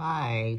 Hi.